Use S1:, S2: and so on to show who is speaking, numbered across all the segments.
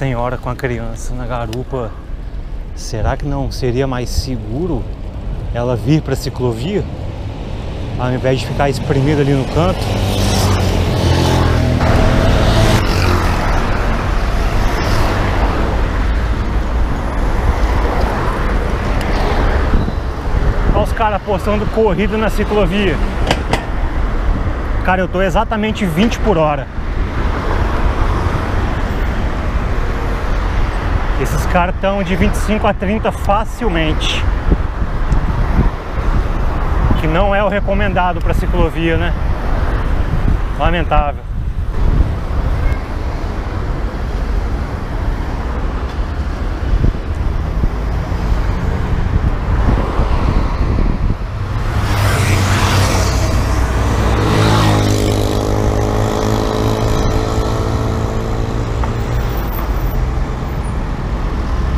S1: senhora com a criança na garupa. Será que não seria mais seguro ela vir para a ciclovia? Ao invés de ficar espremida ali no canto? Olha os caras postando corrida na ciclovia. Cara, eu tô exatamente 20 por hora. Esses caras de 25 a 30 facilmente. Que não é o recomendado para ciclovia, né? Lamentável.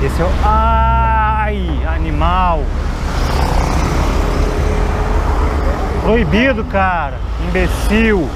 S1: Esse é o... Ai, animal. Proibido, cara. Imbecil.